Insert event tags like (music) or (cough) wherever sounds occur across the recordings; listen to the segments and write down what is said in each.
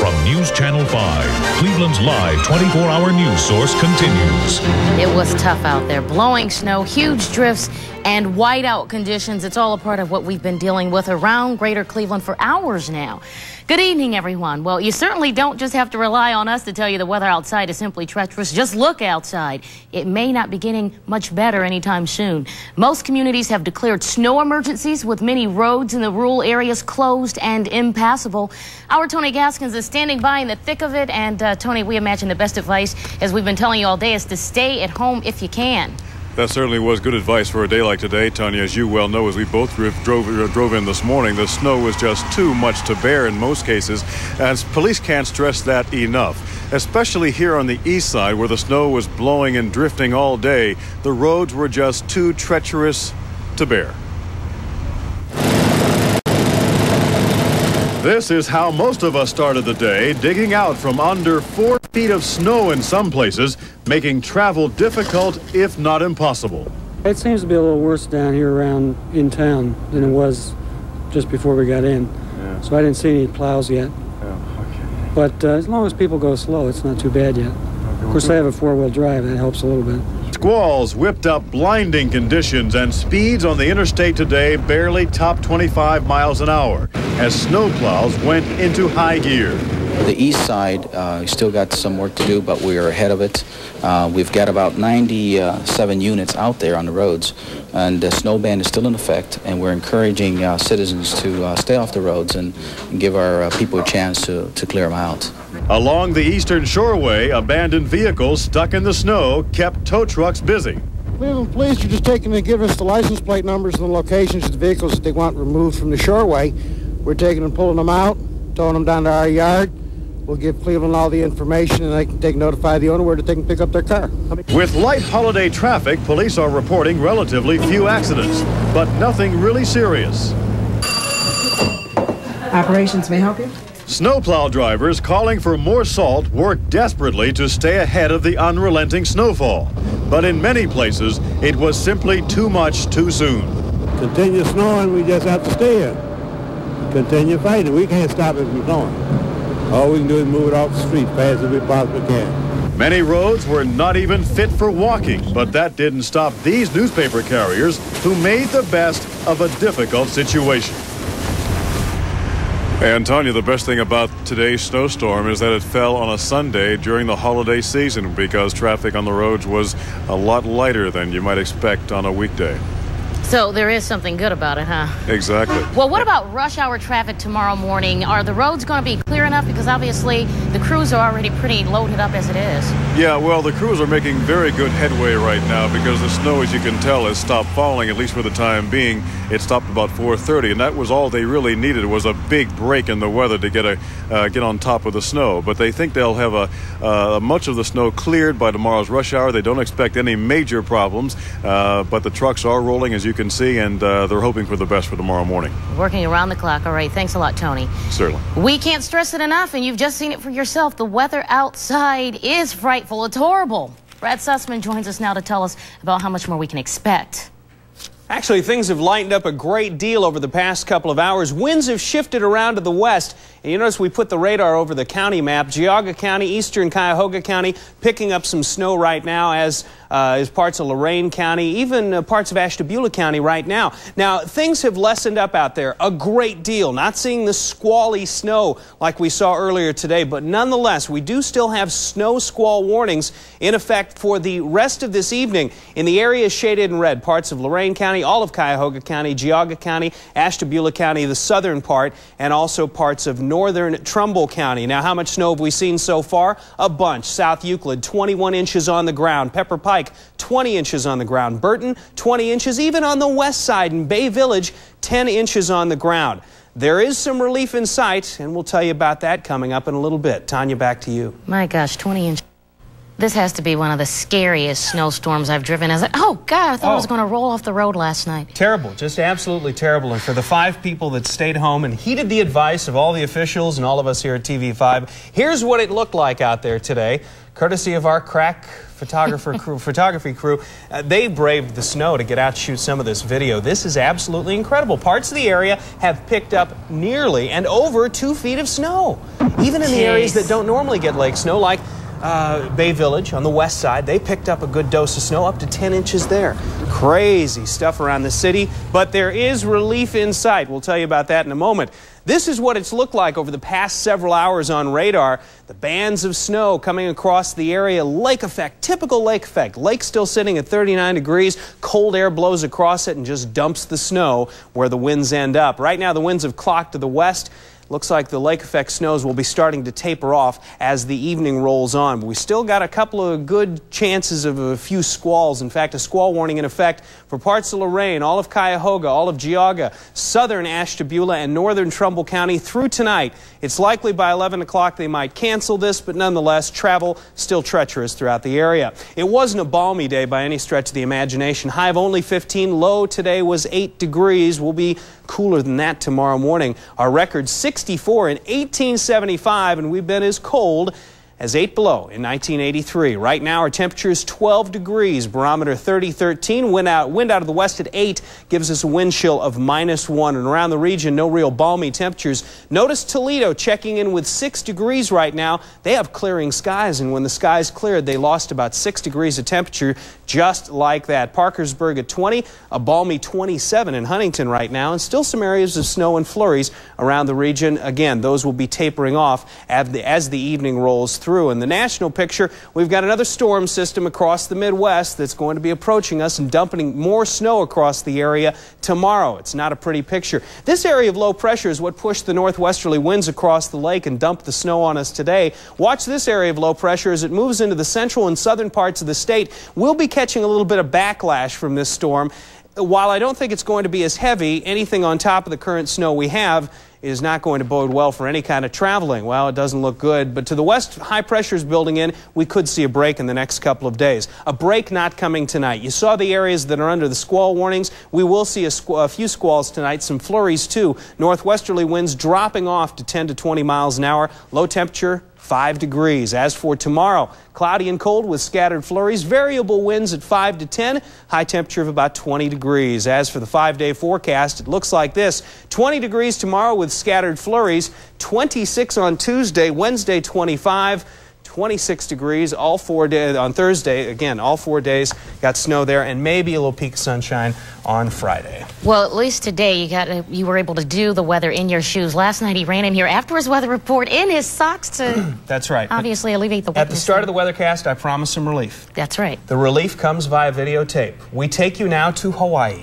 From News Channel 5, Cleveland's live 24 hour news source continues. It was tough out there. Blowing snow, huge drifts, and whiteout conditions. It's all a part of what we've been dealing with around greater Cleveland for hours now. Good evening, everyone. Well, you certainly don't just have to rely on us to tell you the weather outside is simply treacherous. Just look outside. It may not be getting much better anytime soon. Most communities have declared snow emergencies with many roads in the rural areas closed and impassable. Our Tony Gaskins is standing by in the thick of it. And uh, Tony, we imagine the best advice, as we've been telling you all day, is to stay at home if you can. That certainly was good advice for a day like today, Tanya. As you well know, as we both drove, uh, drove in this morning, the snow was just too much to bear in most cases, as police can't stress that enough. Especially here on the east side, where the snow was blowing and drifting all day, the roads were just too treacherous to bear. This is how most of us started the day, digging out from under four feet of snow in some places, making travel difficult, if not impossible. It seems to be a little worse down here around in town than it was just before we got in. Yeah. So I didn't see any plows yet. Yeah, okay. But uh, as long as people go slow, it's not too bad yet. Of course, I have a four-wheel drive. That helps a little bit. Squalls whipped up blinding conditions, and speeds on the interstate today barely topped 25 miles an hour as snowplows went into high gear. The east side uh, still got some work to do, but we are ahead of it. Uh, we've got about 97 units out there on the roads, and the snow ban is still in effect, and we're encouraging uh, citizens to uh, stay off the roads and, and give our uh, people a chance to, to clear them out. Along the eastern shoreway, abandoned vehicles stuck in the snow kept tow trucks busy. Cleveland Police are just taking and giving us the license plate numbers and the locations of the vehicles that they want removed from the shoreway. We're taking and pulling them out, towing them down to our yard. We'll give Cleveland all the information and they can take notify the owner where they can pick up their car. With light holiday traffic, police are reporting relatively few accidents, but nothing really serious. Operations may help you. Snowplow drivers calling for more salt work desperately to stay ahead of the unrelenting snowfall. But in many places, it was simply too much too soon. Continue snowing, we just have to stay here. Continue fighting. We can't stop it from going. All we can do is move it off the street as fast as we possibly can. Many roads were not even fit for walking, but that didn't stop these newspaper carriers who made the best of a difficult situation. And Antonia, the best thing about today's snowstorm is that it fell on a Sunday during the holiday season because traffic on the roads was a lot lighter than you might expect on a weekday. So there is something good about it, huh? Exactly. Well, what about rush hour traffic tomorrow morning? Are the roads going to be clear enough? Because obviously the crews are already pretty loaded up as it is. Yeah, well, the crews are making very good headway right now because the snow, as you can tell, has stopped falling, at least for the time being. It stopped about 4.30, and that was all they really needed was a big break in the weather to get a uh, get on top of the snow. But they think they'll have a uh, much of the snow cleared by tomorrow's rush hour. They don't expect any major problems, uh, but the trucks are rolling, as you can see, and uh, they're hoping for the best for tomorrow morning. Working around the clock. All right. Thanks a lot, Tony. Certainly. We can't stress it enough, and you've just seen it for yourself. The weather outside is frightful. It's horrible. Brad Sussman joins us now to tell us about how much more we can expect. Actually, things have lightened up a great deal over the past couple of hours. Winds have shifted around to the west. And you notice we put the radar over the county map. Geauga County, eastern Cuyahoga County, picking up some snow right now, as uh, is parts of Lorain County, even uh, parts of Ashtabula County right now. Now, things have lessened up out there a great deal. Not seeing the squally snow like we saw earlier today, but nonetheless, we do still have snow squall warnings in effect for the rest of this evening in the areas shaded in red, parts of Lorain County, all of Cuyahoga County, Geauga County, Ashtabula County, the southern part, and also parts of northern Trumbull County. Now, how much snow have we seen so far? A bunch. South Euclid, 21 inches on the ground. Pepper Pike, 20 inches on the ground. Burton, 20 inches. Even on the west side in Bay Village, 10 inches on the ground. There is some relief in sight, and we'll tell you about that coming up in a little bit. Tanya, back to you. My gosh, 20 inches. This has to be one of the scariest snowstorms I've driven. I was like, oh, God, I thought I was Oh. going to roll off the road last night. Terrible, just absolutely terrible. And for the five people that stayed home and heeded the advice of all the officials and all of us here at TV5, here's what it looked like out there today, courtesy of our crack photographer (laughs) crew, photography crew. Uh, they braved the snow to get out to shoot some of this video. This is absolutely incredible. Parts of the area have picked up nearly and over two feet of snow, even in the areas that don't normally get lake snow, like uh, Bay Village on the west side, they picked up a good dose of snow, up to 10 inches there. Crazy stuff around the city, but there is relief in sight. We'll tell you about that in a moment. This is what it's looked like over the past several hours on radar. The bands of snow coming across the area, lake effect, typical lake effect. Lake still sitting at 39 degrees, cold air blows across it and just dumps the snow where the winds end up. Right now, the winds have clocked to the west. Looks like the lake effect snows will be starting to taper off as the evening rolls on. But we still got a couple of good chances of a few squalls. In fact, a squall warning in effect for parts of Lorain, all of Cuyahoga, all of Geauga, southern Ashtabula, and northern Trumbull County through tonight. It's likely by 11 o'clock they might cancel this, but nonetheless, travel still treacherous throughout the area. It wasn't a balmy day by any stretch of the imagination. High of only 15, low today was 8 degrees. We'll be cooler than that tomorrow morning. Our record 64 in 1875, and we've been as cold as 8 below in 1983. Right now, our temperature is 12 degrees, barometer 3013. Wind out, wind out of the west at 8 gives us a wind chill of minus 1. And around the region, no real balmy temperatures. Notice Toledo checking in with 6 degrees right now. They have clearing skies, and when the skies cleared, they lost about 6 degrees of temperature just like that. Parkersburg at 20, a balmy 27 in Huntington right now, and still some areas of snow and flurries around the region. Again, those will be tapering off as the, as the evening rolls through. In the national picture, we've got another storm system across the Midwest that's going to be approaching us and dumping more snow across the area tomorrow. It's not a pretty picture. This area of low pressure is what pushed the northwesterly winds across the lake and dumped the snow on us today. Watch this area of low pressure as it moves into the central and southern parts of the state. We'll be catching a little bit of backlash from this storm. While I don't think it's going to be as heavy, anything on top of the current snow we have is not going to bode well for any kind of traveling. Well, it doesn't look good. But to the west, high pressure is building in. We could see a break in the next couple of days. A break not coming tonight. You saw the areas that are under the squall warnings. We will see a, squ- a few squalls tonight, some flurries too. Northwesterly winds dropping off to 10 to 20 miles an hour. Low temperature, 5 degrees. As for tomorrow, cloudy and cold with scattered flurries, variable winds at 5 to 10, high temperature of about 20 degrees. As for the five day forecast, it looks like this 20 degrees tomorrow with scattered flurries, 26 on Tuesday, Wednesday 25. 26 degrees all four days on Thursday. Again, all four days got snow there, and maybe a little peek of sunshine on Friday. Well, at least today you got you were able to do the weather in your shoes. Last night he ran in here after his weather report in his socks to (clears throat) That's right. obviously alleviate the At the start of the weathercast, I promised some relief. That's right. The relief comes via videotape. We take you now to Hawaii.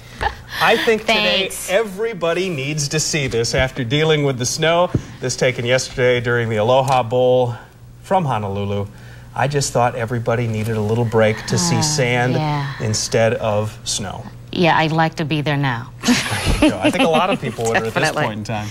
(laughs) I think today everybody needs to see this after dealing with the snow. This taken yesterday during the Aloha Bowl from Honolulu. I just thought everybody needed a little break to see ah, sand yeah. instead of snow. Yeah, I'd like to be there now. So I think a lot of people would at this point in time.